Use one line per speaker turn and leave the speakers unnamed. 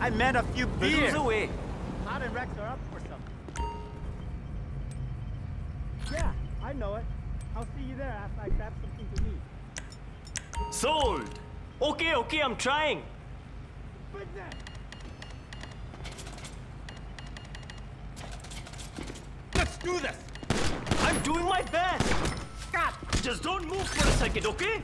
I meant a few beers.
Away.
Todd and Rex are up for something. Yeah, I know it. I'll see you there after I grab something to eat.
Sold. Okay, okay, I'm trying.
But. Let's do this!
I'm doing my best. God, just don't move for a second, okay?